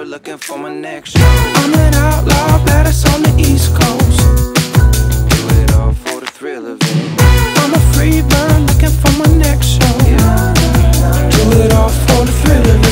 world looking for my next show. I'm an outlaw, baddest on the East Coast. Do it all for the thrill of it. I'm a free bird looking for my next show. Yeah. Do it all for the thrill of it.